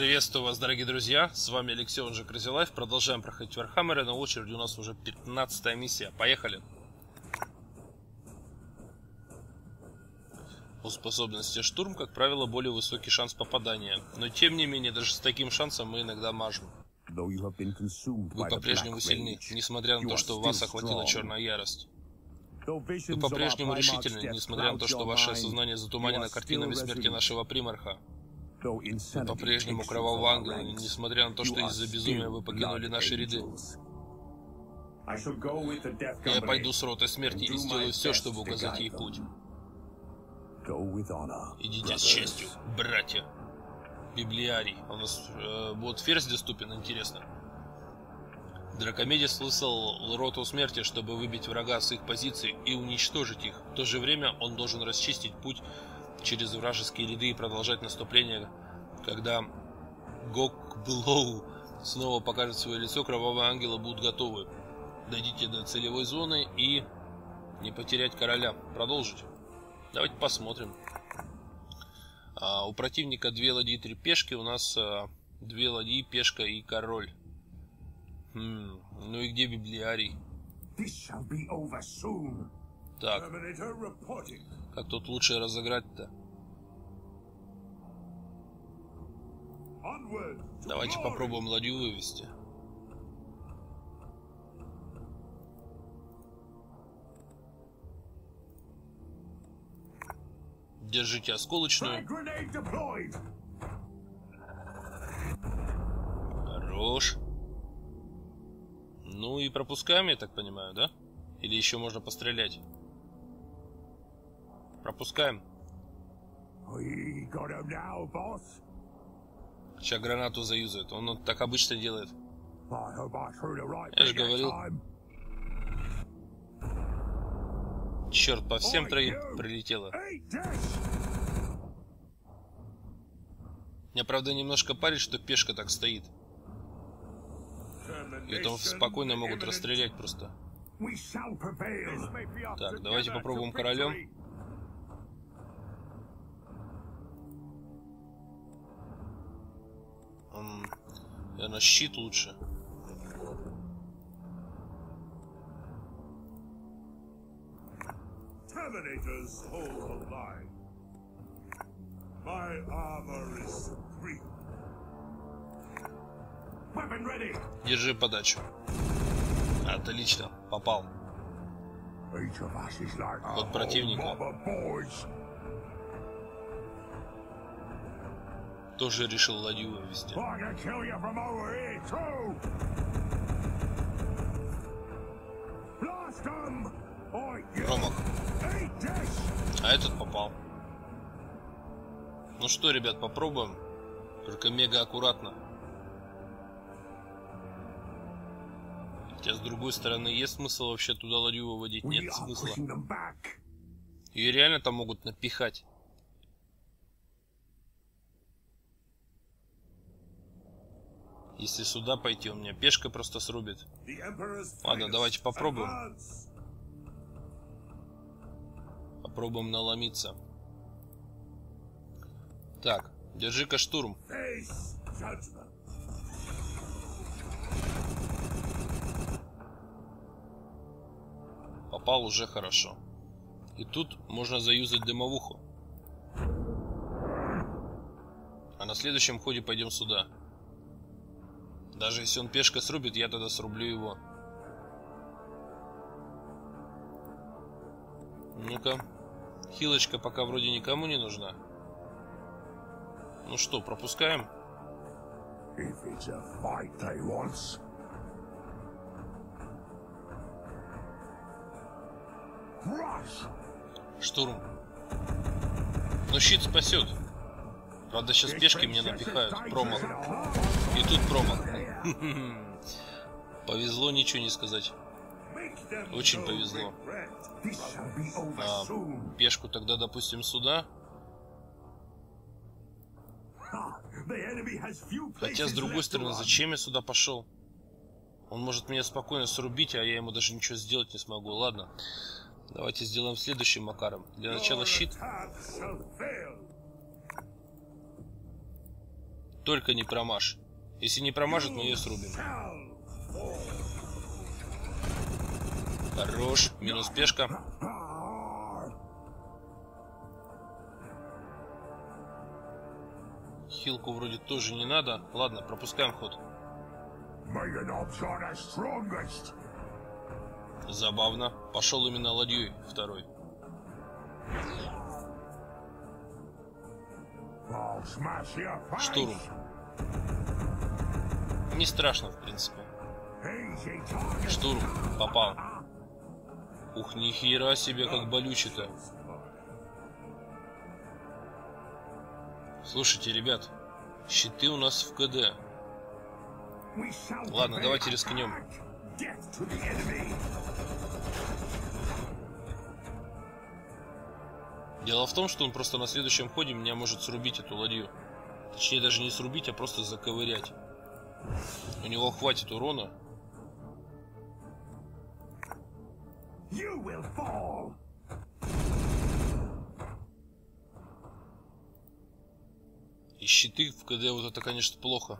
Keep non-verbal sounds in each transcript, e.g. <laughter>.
Приветствую вас, дорогие друзья, с вами Алексей, он же Крызилайф. Продолжаем проходить Вархаммеры, на очереди у нас уже 15 миссия. Поехали! У способности штурм, как правило, более высокий шанс попадания, но тем не менее, даже с таким шансом мы иногда мажем. Вы по-прежнему сильны, несмотря на то, что вас охватила черная ярость. Вы по-прежнему решительны, несмотря на то, что ваше сознание затуманено картинами смерти нашего примарха. Вы по-прежнему кровавый ангел, несмотря на то, что из-за безумия вы покинули наши ряды. Я пойду с ротой смерти и сделаю все, чтобы указать ей путь. Идите с честью, братья. Библиарий. У нас э, вот ферзь доступен, интересно. Дракомедис слышал роту смерти, чтобы выбить врага с их позиций и уничтожить их. В то же время он должен расчистить путь через вражеские ряды и продолжать наступление, когда Гокблоу снова покажет свое лицо, кровавые ангелы будут готовы. Дойдите до целевой зоны и не потерять короля. Продолжить. Давайте посмотрим. А, у противника две ладьи, три пешки, у нас а, две ладьи, пешка и король. Хм, ну и где библиарий? Так. Как тут лучше разыграть-то? Давайте попробуем ладью вывести. Держите осколочную. Хорош. Ну и пропускаем, я так понимаю, да? Или еще можно пострелять? Пропускаем. Сейчас гранату заюзает. Он так обычно делает. Я же говорил. Черт, по всем троим прилетело. Меня, правда, немножко парит, что пешка так стоит. И это спокойно могут расстрелять просто. Так, давайте попробуем королем. Наверное, щит лучше. Terminators hold the line. My armor is free. Weapon ready. Держи подачу. Отлично, попал. От противника. Тоже решил ладью вывести. Промах. А этот попал. Ну что, ребят, попробуем. Только мега аккуратно. Хотя с другой стороны, есть смысл вообще туда ладью выводить? Нет смысла. Ее реально там могут напихать. Если сюда пойти, он меня пешка просто срубит. Ладно, давайте попробуем. Попробуем наломиться. Так, держи-ка штурм. Попал уже хорошо. И тут можно заюзать дымовуху. А на следующем ходе пойдем сюда. Даже если он пешка срубит, я тогда срублю его. Ну-ка. Хилочка пока вроде никому не нужна. Ну что, пропускаем? Штурм. Но щит спасет. Правда, сейчас пешки мне напихают. Промах. И тут промах. Повезло, ничего не сказать. Очень повезло. А, пешку тогда, допустим, сюда. Хотя, с другой стороны, зачем я сюда пошел? Он может меня спокойно срубить, а я ему даже ничего сделать не смогу. Ладно, давайте сделаем следующим макаром. Для начала щит. Только не промажь. Если не промажет, мы ее срубим. Хорош. Минус пешка. Хилку вроде тоже не надо. Ладно, пропускаем ход. Забавно. Пошел именно ладьей второй. Штурм. Не страшно, в принципе. Штурм. Попал. Ух, нихера себе, как болюче-то. Слушайте, ребят, щиты у нас в КД. Ладно, давайте рискнем. Дело в том, что он просто на следующем ходе меня может срубить эту ладью. Точнее, даже не срубить, а просто заковырять. У него хватит урона. И щиты в КД вот это, конечно, плохо.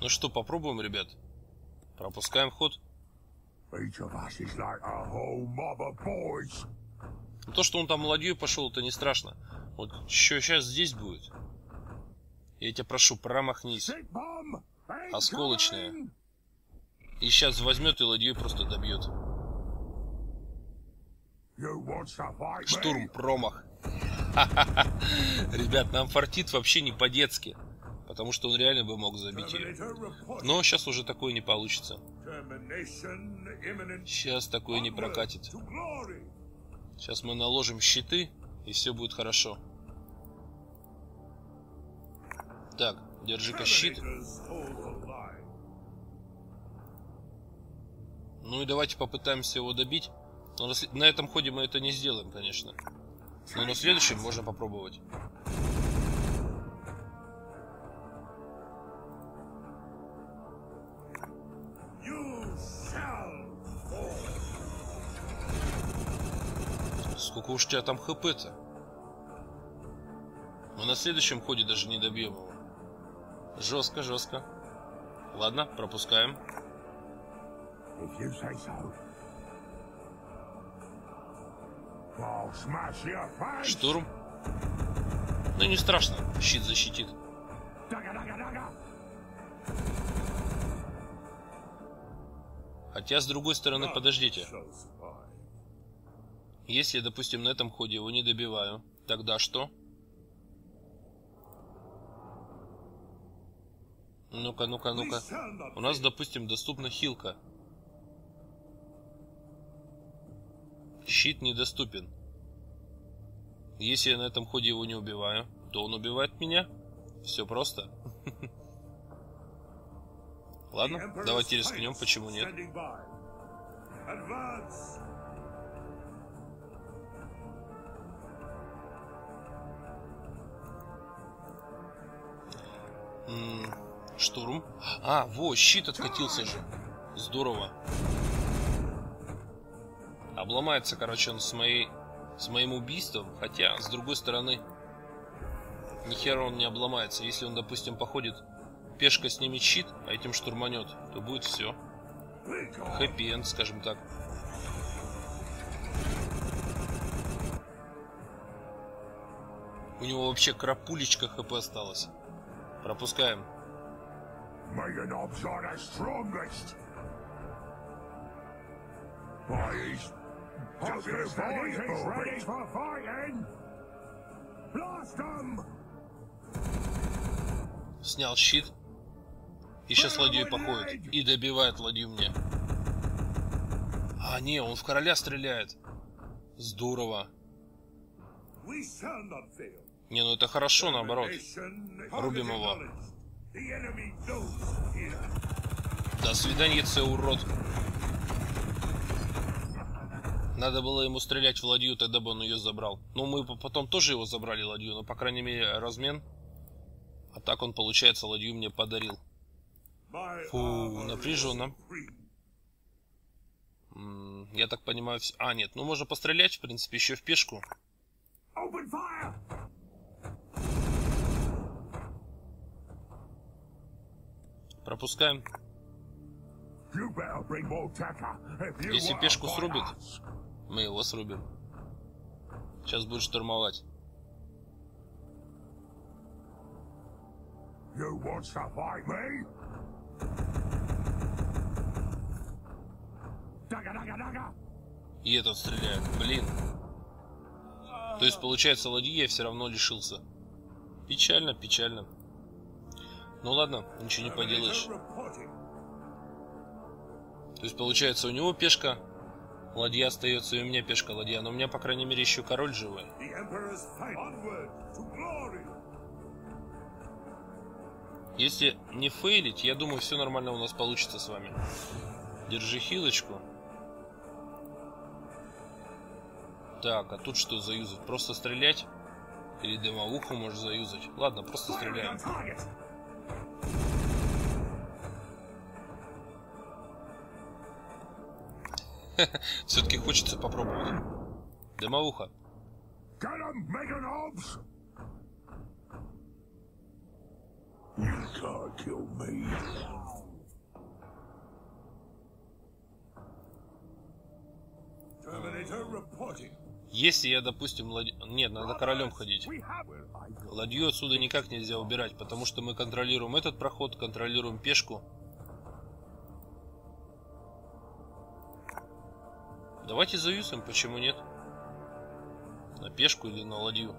Ну что, попробуем, ребят? Пропускаем ход. То, что он там ладьей пошел, это не страшно. Вот что сейчас здесь будет? Я тебя прошу, промахнись. Осколочная. И сейчас возьмет и ладьей просто добьет. Штурм, промах. <laughs> Ребят, нам фартит вообще не по-детски. Потому что он реально бы мог забить ее. Но сейчас уже такое не получится. Сейчас такое не прокатит. Сейчас мы наложим щиты, и все будет хорошо. Так, держи-ка щит. Ну и давайте попытаемся его добить. Но на этом ходе мы это не сделаем, конечно. Но на следующем можно попробовать. Сколько уж тебя там хп-то? Мы на следующем ходе даже не добьем его. Жестко, жестко. Ладно, пропускаем. Штурм. Ну не страшно, щит защитит. Хотя, с другой стороны, подождите. Если, допустим, на этом ходе его не добиваю, тогда что? Ну-ка, ну-ка, ну-ка. У нас, допустим, доступна хилка. Щит недоступен. Если я на этом ходе его не убиваю, то он убивает меня. Все просто. <laughs> Ладно, давайте рискнем, почему нет. Штурм. А, во, щит откатился же. Здорово. Обломается, короче, он с моей с моим убийством, хотя, с другой стороны, нихера он не обломается. Если он, допустим, походит, пешка снимет щит, а этим штурманет, то будет все. Хэппи-энд, скажем так. У него вообще крапулечка хп осталось. Пропускаем. Снял щит. И сейчас ладьей походит. И добивает ладью мне. А, не, он в короля стреляет. Здорово. Не, ну это хорошо, наоборот. Рубим его. До свидания, урод. Надо было ему стрелять в ладью, тогда бы он ее забрал. Ну, мы потом тоже его забрали ладью, но, по крайней мере, размен. А так он, получается, ладью мне подарил. Фу, напряженно. я так понимаю. А, нет, ну можно пострелять, в принципе, еще в пешку. Пропускаем. Если пешку срубит, мы его срубим. Сейчас будет штурмовать. И этот стреляет. Блин. То есть, получается, ладьи я все равно лишился. Печально, печально. Ну ладно, ничего не поделаешь. То есть, получается, у него пешка, ладья остается, и у меня пешка ладья. Но у меня, по крайней мере, еще король живой. Если не фейлить, я думаю, все нормально у нас получится с вами. Держи хилочку. Так, а тут что заюзать? Просто стрелять? Или дымовуху можешь заюзать? Ладно, просто стреляем. <laughs> Все-таки хочется попробовать. Дымовуха. Если я, допустим, ладь... Нет, надо королем ходить. Ладью отсюда никак нельзя убирать, потому что мы контролируем этот проход, контролируем пешку. Давайте зависим, почему нет? На пешку или на ладью?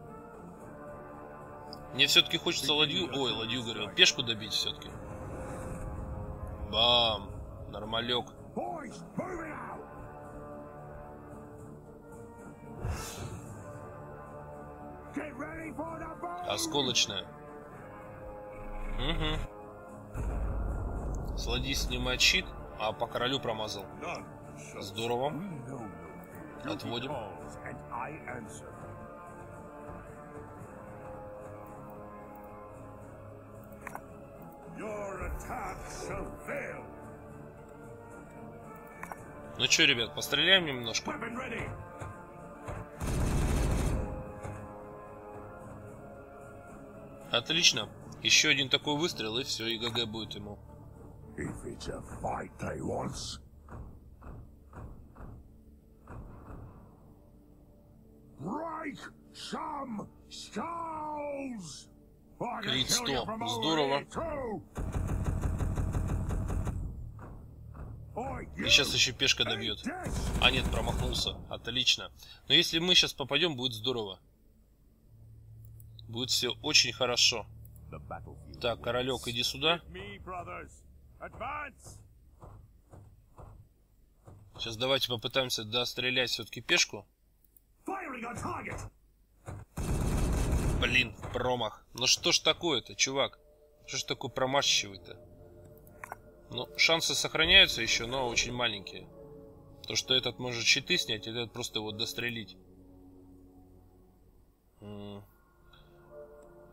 Мне все-таки хочется ладью... Ой, ладью, говорю, пешку добить все-таки. Бам! Нормалек. Осколочная. Угу. Слади снимает щит, а по королю промазал. Здорово. Отводим. Ну что, ребят, постреляем немножко. Отлично. Еще один такой выстрел, и все, и ГГ будет ему. Крит 100. Здорово. И сейчас еще пешка добьет. А нет, промахнулся. Отлично. Но если мы сейчас попадем, будет здорово. Будет все очень хорошо. Так, королек, иди сюда. Сейчас давайте попытаемся дострелять все-таки пешку. Блин, промах. Ну что ж такое-то, чувак? Что ж такой промашчивый-то? Ну, шансы сохраняются еще, но очень маленькие. То, что этот может щиты снять, этот просто его дострелить.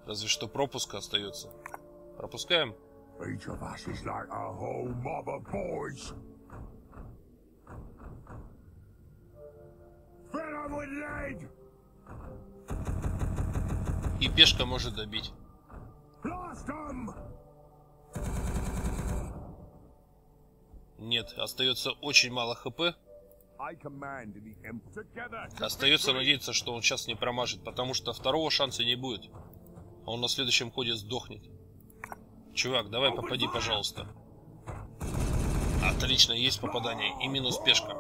Разве что пропуск остается. Пропускаем. И пешка может добить. Нет, остается очень мало хп. Остается надеяться, что он сейчас не промажет, потому что второго шанса не будет а он на следующем ходе сдохнет. Чувак, давай попади, пожалуйста. Отлично, есть попадание. И минус пешка.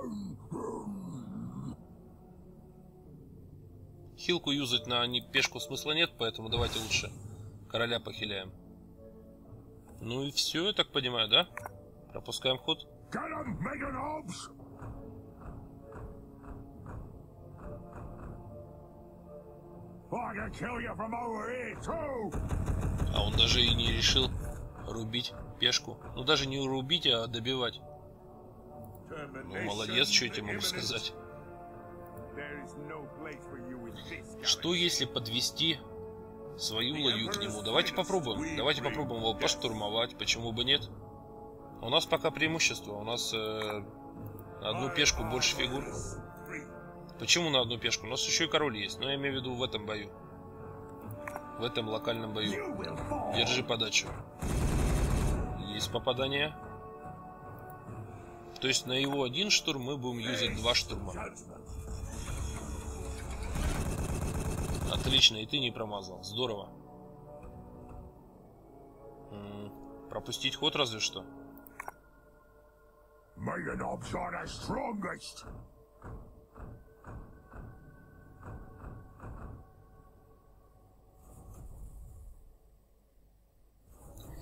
Хилку юзать на не пешку смысла нет, поэтому давайте лучше короля похиляем. Ну и все, я так понимаю, да? Пропускаем ход. А он даже и не решил рубить пешку. Ну даже не рубить, а добивать. Ну молодец, что я тебе могу сказать. Что если подвести свою ладью к нему? Давайте попробуем. Давайте попробуем его поштурмовать. Почему бы нет? У нас пока преимущество. У нас э, На одну пешку больше фигур. Почему на одну пешку? У нас еще и король есть, но я имею в виду в этом бою. В этом локальном бою. Держи подачу. Есть попадание. То есть на его один штурм мы будем юзать два штурма. Отлично, и ты не промазал. Здорово. М -м, пропустить ход разве что.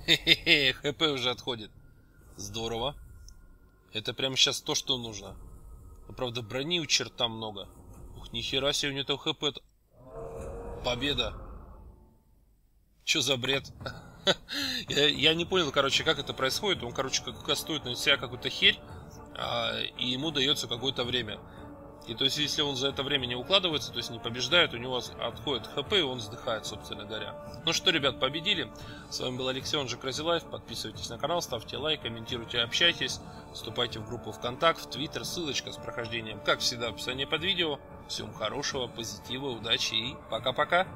Хе-хе-хе, ХП уже отходит. Здорово. Это прямо сейчас то, что нужно. Но, правда, брони у черта много. Ух, нихера себе у него хп -то. Победа. Чё за бред? <laughs> я, я не понял, короче, как это происходит. Он, короче, как кастует на себя какую-то херь, а, и ему дается какое-то время. И то есть, если он за это время не укладывается, то есть не побеждает, у него отходит хп, и он вздыхает, собственно говоря. Ну что, ребят, победили. С вами был Алексей, он же Crazy Life. Подписывайтесь на канал, ставьте лайк, комментируйте, общайтесь. Вступайте в группу ВКонтакт, в Твиттер, ссылочка с прохождением, как всегда, в описании под видео. Всем хорошего, позитива, удачи и пока-пока.